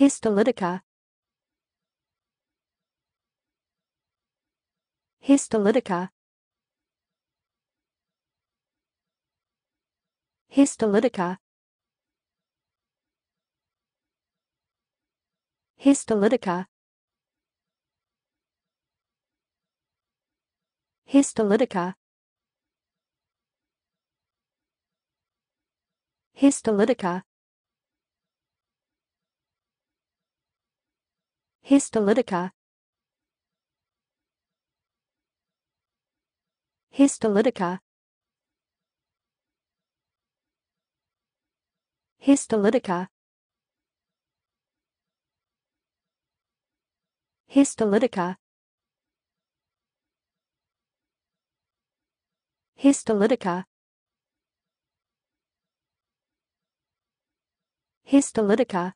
histolytica histolytica histolytica histolytica histolytica histolytica histolytica histolytica histolytica histolytica histolytica histolytica